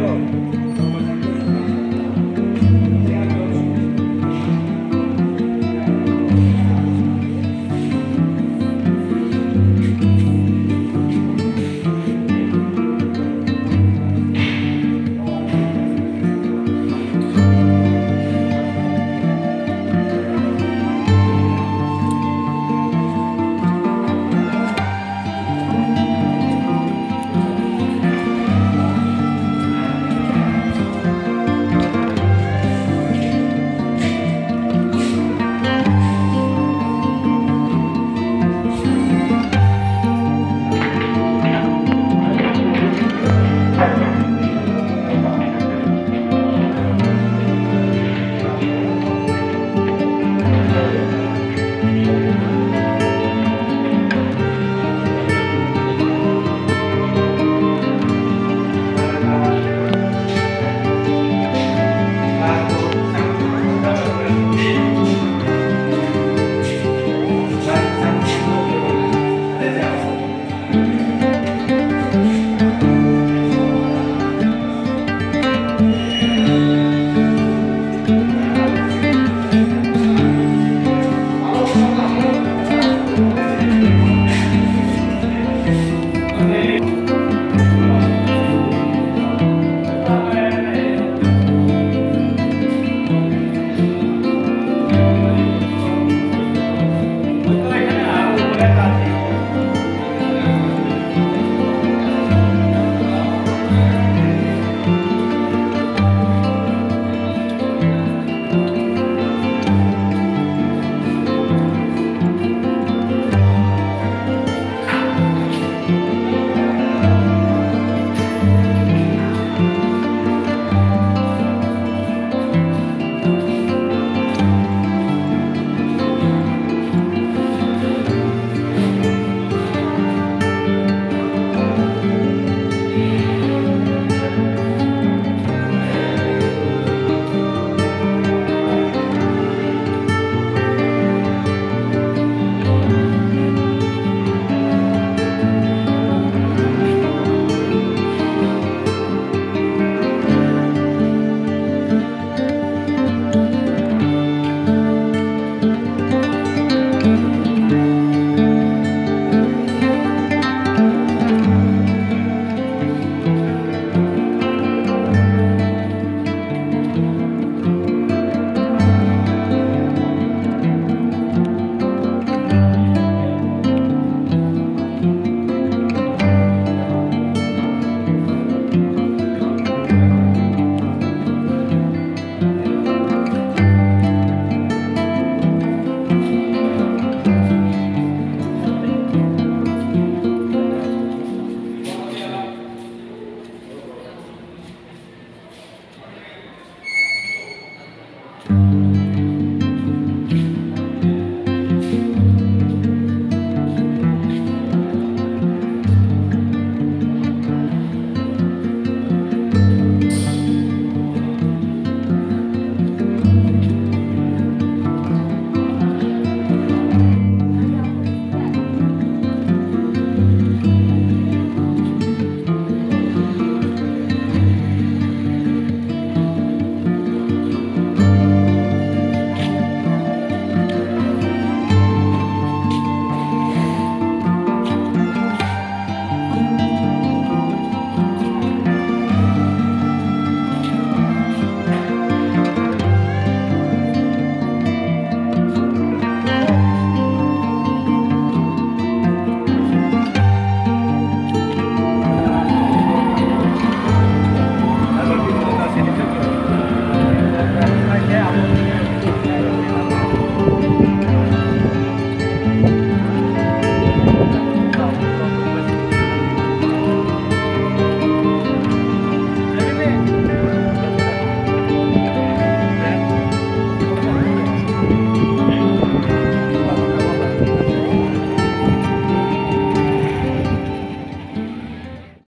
Go.